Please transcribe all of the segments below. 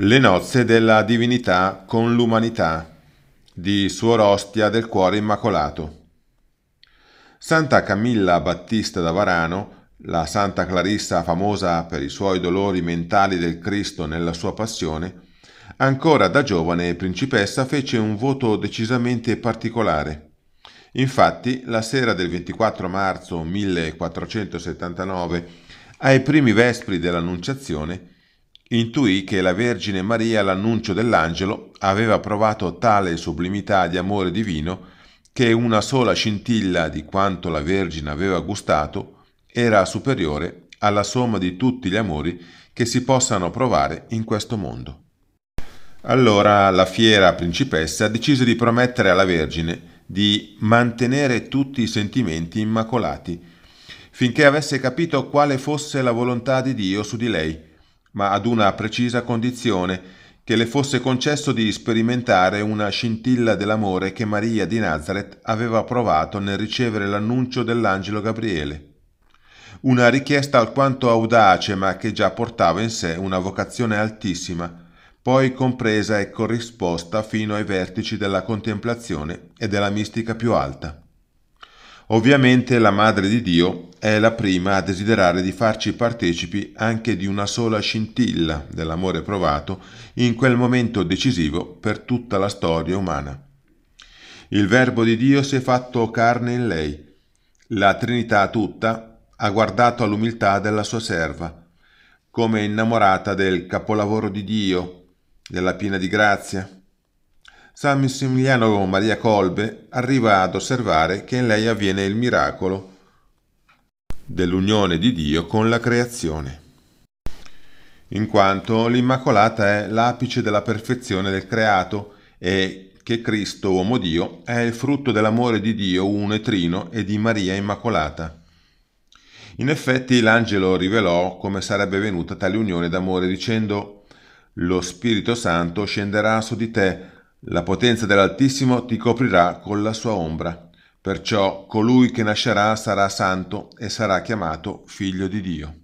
Le nozze della divinità con l'umanità di Suor Ostia del Cuore Immacolato. Santa Camilla Battista da Varano, la Santa Clarissa famosa per i suoi dolori mentali del Cristo nella sua passione, ancora da giovane principessa fece un voto decisamente particolare. Infatti, la sera del 24 marzo 1479, ai primi vespri dell'Annunciazione, intuì che la Vergine Maria all'annuncio dell'angelo aveva provato tale sublimità di amore divino che una sola scintilla di quanto la Vergine aveva gustato era superiore alla somma di tutti gli amori che si possano provare in questo mondo. Allora la fiera principessa decise di promettere alla Vergine di mantenere tutti i sentimenti immacolati, finché avesse capito quale fosse la volontà di Dio su di lei ma ad una precisa condizione che le fosse concesso di sperimentare una scintilla dell'amore che Maria di Nazareth aveva provato nel ricevere l'annuncio dell'angelo Gabriele. Una richiesta alquanto audace, ma che già portava in sé una vocazione altissima, poi compresa e corrisposta fino ai vertici della contemplazione e della mistica più alta. Ovviamente la Madre di Dio è la prima a desiderare di farci partecipi anche di una sola scintilla dell'amore provato in quel momento decisivo per tutta la storia umana. Il Verbo di Dio si è fatto carne in lei. La Trinità tutta ha guardato all'umiltà della sua serva, come innamorata del capolavoro di Dio, della piena di grazia, San Massimiliano Maria Colbe arriva ad osservare che in lei avviene il miracolo dell'unione di Dio con la creazione, in quanto l'Immacolata è l'apice della perfezione del creato e che Cristo, uomo Dio, è il frutto dell'amore di Dio uno e trino e di Maria Immacolata. In effetti l'angelo rivelò come sarebbe venuta tale unione d'amore dicendo Lo Spirito Santo scenderà su di te la potenza dell'Altissimo ti coprirà con la sua ombra. Perciò colui che nascerà sarà santo e sarà chiamato figlio di Dio.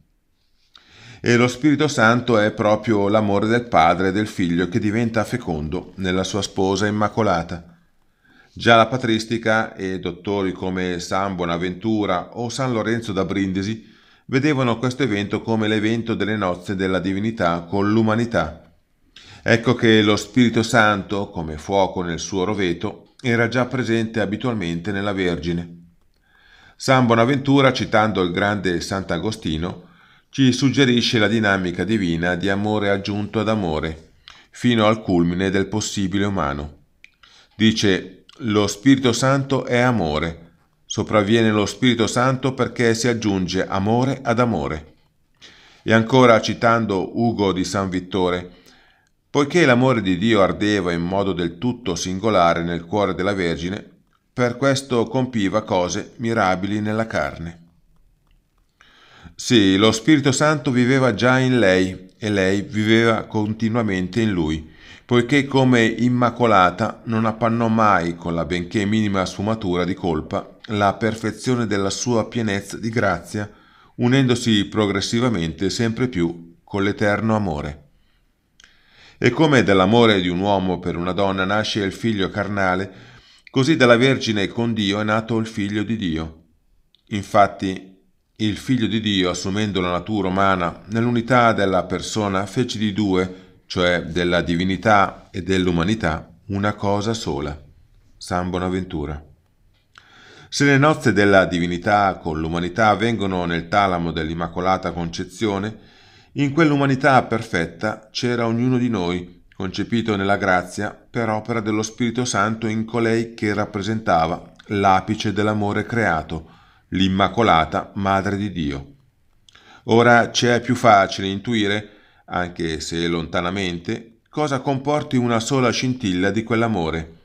E lo Spirito Santo è proprio l'amore del Padre e del Figlio che diventa fecondo nella sua sposa immacolata. Già la patristica e dottori come San Bonaventura o San Lorenzo da Brindisi vedevano questo evento come l'evento delle nozze della divinità con l'umanità Ecco che lo Spirito Santo, come fuoco nel suo roveto, era già presente abitualmente nella Vergine. San Bonaventura, citando il grande Sant'Agostino, ci suggerisce la dinamica divina di amore aggiunto ad amore, fino al culmine del possibile umano. Dice, lo Spirito Santo è amore, sopravviene lo Spirito Santo perché si aggiunge amore ad amore. E ancora citando Ugo di San Vittore, Poiché l'amore di Dio ardeva in modo del tutto singolare nel cuore della Vergine, per questo compiva cose mirabili nella carne. Sì, lo Spirito Santo viveva già in lei e lei viveva continuamente in lui, poiché come immacolata non appannò mai con la benché minima sfumatura di colpa la perfezione della sua pienezza di grazia, unendosi progressivamente sempre più con l'eterno amore. E come dall'amore di un uomo per una donna nasce il figlio carnale, così dalla Vergine con Dio è nato il figlio di Dio. Infatti, il figlio di Dio, assumendo la natura umana, nell'unità della persona, fece di due, cioè della divinità e dell'umanità, una cosa sola. San Bonaventura. Se le nozze della divinità con l'umanità avvengono nel talamo dell'Immacolata Concezione, in quell'umanità perfetta c'era ognuno di noi, concepito nella grazia per opera dello Spirito Santo in colei che rappresentava l'apice dell'amore creato, l'Immacolata Madre di Dio. Ora ci è più facile intuire, anche se lontanamente, cosa comporti una sola scintilla di quell'amore.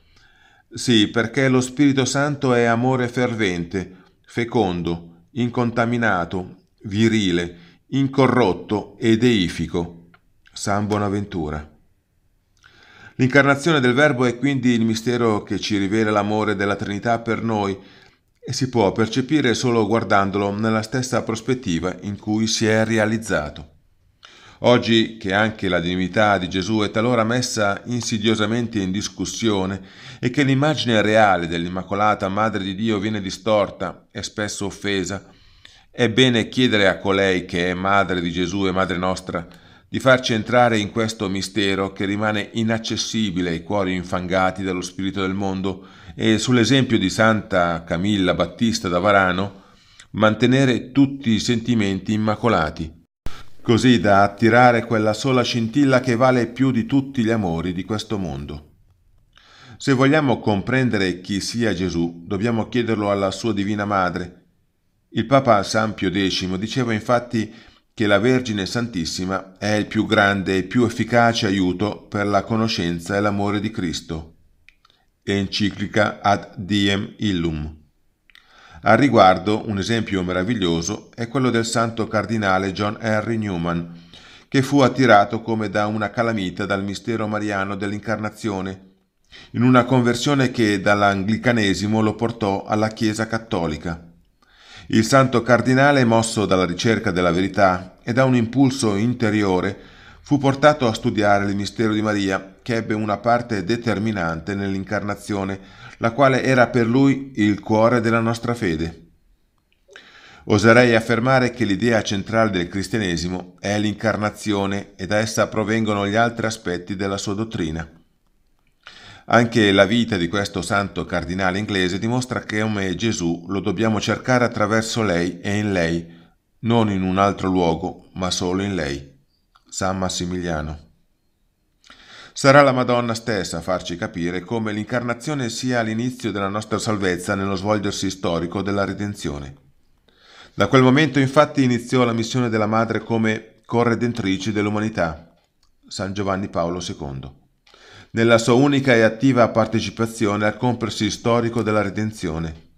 Sì, perché lo Spirito Santo è amore fervente, fecondo, incontaminato, virile, incorrotto e deifico. San Bonaventura. L'incarnazione del Verbo è quindi il mistero che ci rivela l'amore della Trinità per noi e si può percepire solo guardandolo nella stessa prospettiva in cui si è realizzato. Oggi che anche la divinità di Gesù è talora messa insidiosamente in discussione e che l'immagine reale dell'Immacolata Madre di Dio viene distorta e spesso offesa, è bene chiedere a colei che è Madre di Gesù e Madre nostra di farci entrare in questo mistero che rimane inaccessibile ai cuori infangati dallo spirito del mondo e sull'esempio di Santa Camilla Battista da Varano mantenere tutti i sentimenti immacolati così da attirare quella sola scintilla che vale più di tutti gli amori di questo mondo. Se vogliamo comprendere chi sia Gesù, dobbiamo chiederlo alla sua Divina Madre. Il Papa San Pio X diceva infatti che la Vergine Santissima è il più grande e più efficace aiuto per la conoscenza e l'amore di Cristo. Enciclica ad Diem Illum. Al riguardo, un esempio meraviglioso è quello del santo cardinale John Henry Newman, che fu attirato come da una calamita dal mistero mariano dell'incarnazione, in una conversione che dall'anglicanesimo lo portò alla Chiesa cattolica. Il santo cardinale, mosso dalla ricerca della verità e da un impulso interiore, fu portato a studiare il mistero di Maria, che ebbe una parte determinante nell'incarnazione, la quale era per lui il cuore della nostra fede. Oserei affermare che l'idea centrale del cristianesimo è l'incarnazione e da essa provengono gli altri aspetti della sua dottrina. Anche la vita di questo santo cardinale inglese dimostra che come Gesù lo dobbiamo cercare attraverso lei e in lei, non in un altro luogo, ma solo in lei. San Massimiliano. Sarà la Madonna stessa a farci capire come l'incarnazione sia l'inizio della nostra salvezza nello svolgersi storico della redenzione. Da quel momento infatti iniziò la missione della Madre come corredentrice dell'umanità, San Giovanni Paolo II, nella sua unica e attiva partecipazione al compiersi storico della redenzione.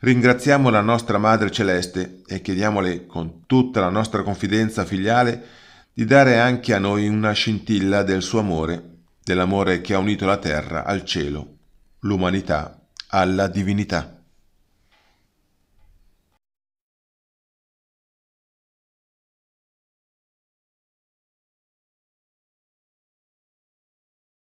Ringraziamo la nostra Madre Celeste e chiediamole con tutta la nostra confidenza filiale di dare anche a noi una scintilla del suo amore, dell'amore che ha unito la terra al cielo, l'umanità alla divinità.